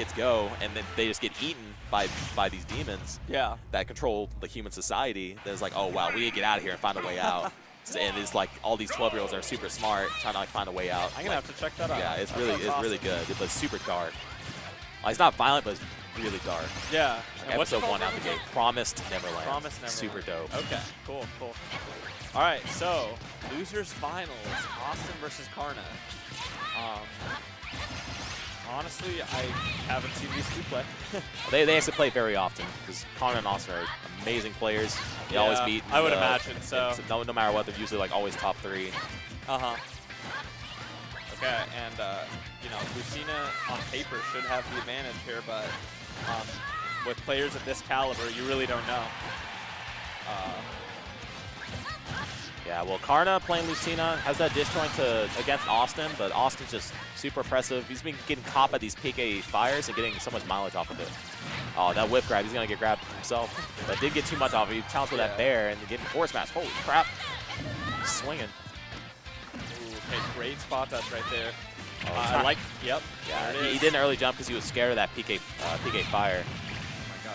kids go, and then they just get eaten by by these demons Yeah. that control the human society. There's like, oh wow, we need to get out of here and find a way out. And it's like all these 12 year olds are super smart, trying to like find a way out. I'm gonna Like, have to check that out. Yeah, it's That really it's really good, but it's super dark. Like, it's not violent, but it's really dark. Yeah. It Episode one out the gate. Promised Neverland. Promised Neverland. Super dope. Okay, cool, cool. All right, so losers finals, Awestin versus Karna. Um, honestly, I haven't seen these two play. They, they actually play very often because Connor and Awestin are amazing players. They always beat. I would uh, imagine so. No, no matter what, they're usually like always top three. Uh huh. Okay, and uh, you know, Lucina on paper should have the advantage here, but um, with players of this caliber, you really don't know. Uh, Yeah, well, Karna playing Lucina has that disjoint to against Awestin, but Awestin's just super impressive. He's been getting caught by these PK fires and getting so much mileage off of it. Oh, that whip grab, he's going to get grabbed himself. But did get too much off of it. He challenged with Yeah. that bear and getting force mask. Holy crap. Swinging. ooh, okay, great spot touch right there. Oh, Uh, I like. Yep. Yeah, he, he didn't early jump because he was scared of that PK uh, PK fire.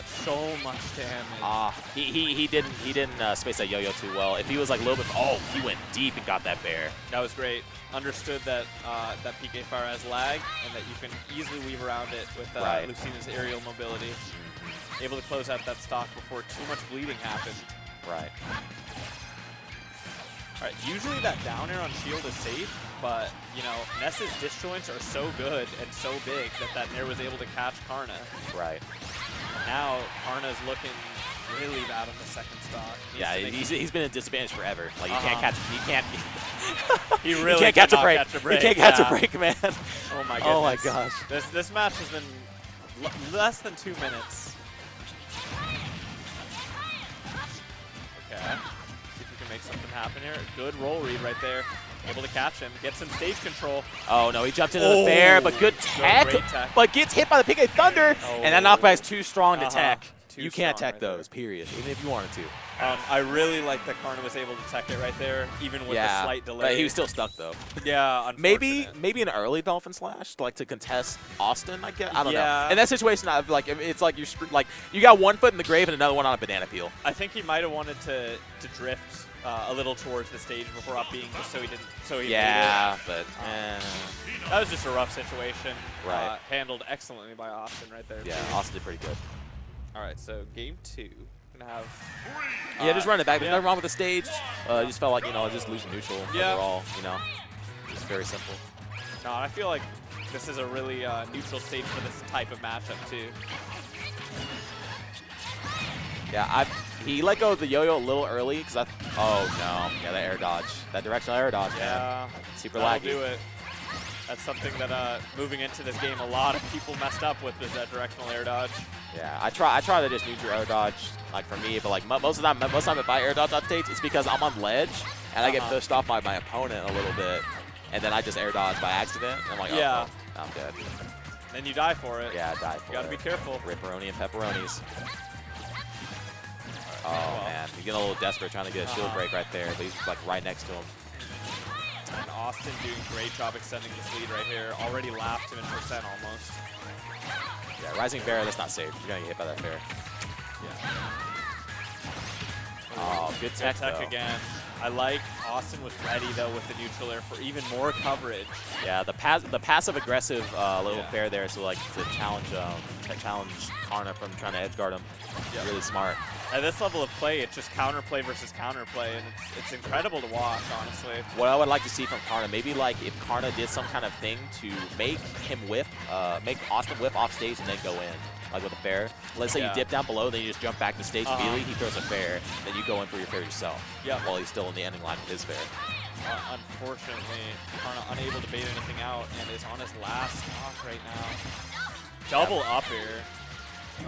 So much damage. Ah, he, he he didn't he didn't uh, space that yo-yo too well. If he was like a little bit, oh, he went deep and got that bear. That was great. Understood that uh, that PK fire has lag and that you can easily weave around it with uh, Right. Lucina's aerial mobility. Able to close out that stock before too much bleeding happened. Right. All right, usually that down air on shield is safe, but you know Ness's disjoints are so good and so big that that nair was able to catch Karna. Right. Now Karna's looking really bad on the second stock. Needs Yeah, he's, he's been in disadvantage forever. Like you Uh-huh. can't catch, you can't, he you really can't catch a, break. catch a break. You can't catch a break, man. Oh my goodness. Oh my gosh. This this match has been l- less than two minutes. Okay. See if we can make something happen here. Good roll read right there. Able to catch him. Get some stage control. Oh no, he jumped into Oh, the fair, but good good, tech, tech. but gets hit by the PK Thunder, and that Oh. knockback is too strong to Uh-huh. tech. Too you can't tech right there. those, period, even if you wanted to. Um, I really like that Karna was able to tech it right there, even with the yeah, slight delay. but he was still stuck though. yeah, Maybe maybe an early Dolphin Slash, like to contest Awestin. I guess I don't Yeah. know. In that situation, I like it's like you're like you got one foot in the grave and another one on a banana peel. I think he might have wanted to to drift uh, a little towards the stage before up being just so he didn't so he. Yeah, but eh, That was just a rough situation. Right. Uh, handled excellently by Awestin right there. yeah, too. Awestin did pretty good. All right, so game two. Gonna have. Yeah, just uh, run it back. There's yeah. nothing wrong with the stage. Uh, just felt like you know just losing neutral Yeah. overall. You know, just very simple. No, I feel like this is a really uh, neutral stage for this type of matchup too. Yeah, I he let go of the yo-yo a little early because I. Oh no, yeah, that air dodge, that directional air dodge, man. Yeah, super that'll laggy. do it. That's something that uh, moving into this game, a lot of people messed up with is that directional air dodge. Yeah, I try I try to just neutral air dodge like for me, but like most of the time, most of the time if I air dodge updates, it's because I'm on ledge and I get Uh-huh. pushed off by my opponent a little bit, and then I just air dodge by accident. I'm like, oh, Yeah. well, I'm dead. Then you die for it. Yeah, I died for You gotta it. be careful. Ripperoni and pepperonis. Oh man, you're getting a little desperate trying to get a shield break right there, but he's like right next to him. And Awestin doing a great job extending this lead right here. Already lapped him in percent almost. Yeah, rising bear, that's not safe. You're gonna get hit by that bear. Yeah. Oh, good Good tech, tech again. I like Awestin was ready though with the neutral air for even more coverage. Yeah, the pass the passive aggressive uh, little Yeah. fair there, so like to challenge um, to challenge Karna from trying to edge guard him. Yeah. Really smart. At this level of play, it's just counterplay versus counterplay, and it's, it's incredible to watch, honestly. What I would like to see from Karna, maybe like if Karna did some kind of thing to make him whip, uh, make Awestin whip off stage and then go in, like with a fair. Let's say Yeah. you dip down below, then you just jump back to stage Uh-huh. immediately. He throws a fair, then you go in for your fair yourself. Yeah. While he's still in the ending line with his fair. Uh, unfortunately, Karna unable to bait anything out and is on his last stock right now. Double up here.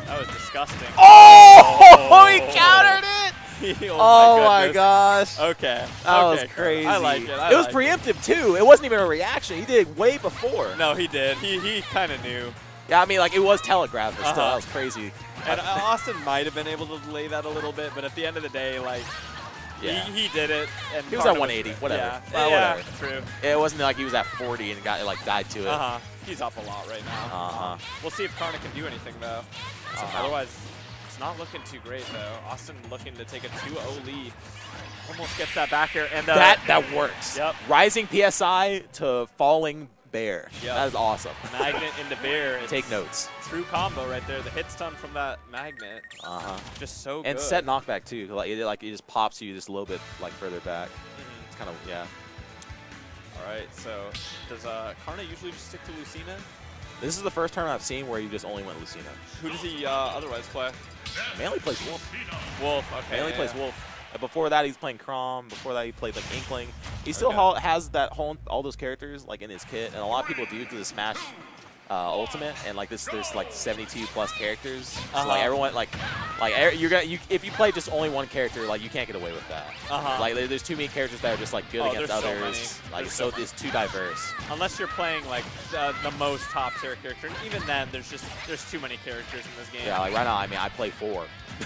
That was disgusting. Oh, oh. he countered it! oh, Oh my goodness. gosh. Okay. That okay, was crazy. I like it. I it was preemptive too. It wasn't even a reaction. He did it way before. No, he did. He, he kind of knew. Yeah, I mean, like it was telegraphed, but still, Uh-huh. that was crazy. And uh, Awestin might have been able to delay that a little bit, but at the end of the day, like, Yeah. he, he did it. And He was at 180, whatever. Yeah, Well, yeah whatever. true. It wasn't like he was at 40 and got like died to it. Uh-huh. He's up a lot right now. Uh-huh. We'll see if Karna can do anything, though. Uh-huh. Otherwise, it's not looking too great, though. Awestin looking to take a 2-0 lead. Almost gets that back here. And uh, that that works. Yep. Rising PSI to falling bear. Yep. That is awesome. Magnet into Bear. Take notes. True combo right there. The hit stun from that Magnet. Uh huh. Just so And good. set knockback too. Like it, like it just pops you just a little bit like further back. Mhm. It's kind of yeah. All right, so does uh, Karna usually just stick to Lucina? This is the first tournament I've seen where you just only went Lucina. Who does he uh, otherwise play? Mainly plays Wolf. Wolf. Okay. Mainly yeah, plays yeah. Wolf. Before that, he's playing Chrom. Before that, he played like Inkling. He still Okay. has that whole all those characters like in his kit, and a lot of people do to the Smash uh, Ultimate. And like this, there's like 72 plus characters. So Uh-huh. like everyone, like like er- you're gonna you if you play just only one character, like you can't get away with that. Uh-huh. Like there's too many characters that are just like good Oh, against so others. many. Like There's so, so it's too diverse. Unless you're playing like the, the most top tier character, and even then, there's just there's too many characters in this game. Yeah, like right now, I mean, I play four.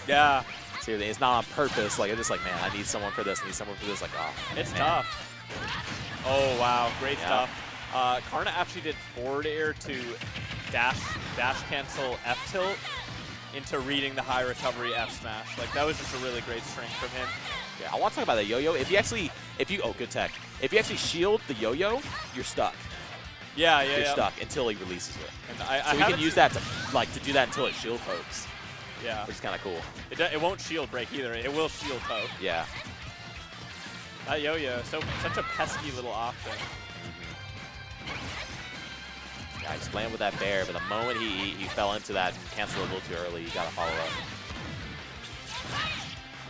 Yeah, Seriously, it's not on purpose. Like it's just like, man, I need someone for this. I need someone for this. Like, oh, it's man. tough. Oh wow, great Yeah. stuff. Uh, Karna actually did forward air to dash dash cancel F tilt into reading the high recovery F smash. Like that was just a really great string from him. Yeah, I want to talk about the yo-yo. If you actually, if you, oh, good tech. If you actually shield the yo-yo, you're stuck. Yeah, yeah, You're yeah. stuck until he releases it. And I, I So we can use that to, like, to do that until it shield pokes, Yeah, which is kind of cool. it, it won't shield break either. It will shield poke. Yeah. That yo-yo, so such a pesky little option. Yeah, he's playing with that bear, but the moment he, he, he fell into that and canceled it a little too early, you got to follow up.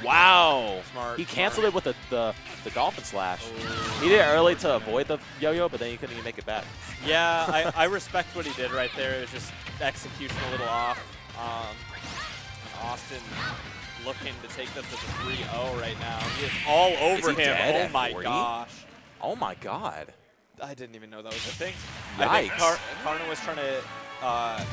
Wow. Smart. He smart. canceled it with the, the, the dolphin slash. Oh. He did it early to avoid the yo-yo, but then he couldn't even make it back. Yeah, I, I respect what he did right there. It was just execution a little off. Um, Awestin looking to take this as a 3-0 right now. He is all over he him. Oh my 40? gosh. Oh my god. I didn't even know that was a thing. I think Yikes. Car Karna was trying to uh,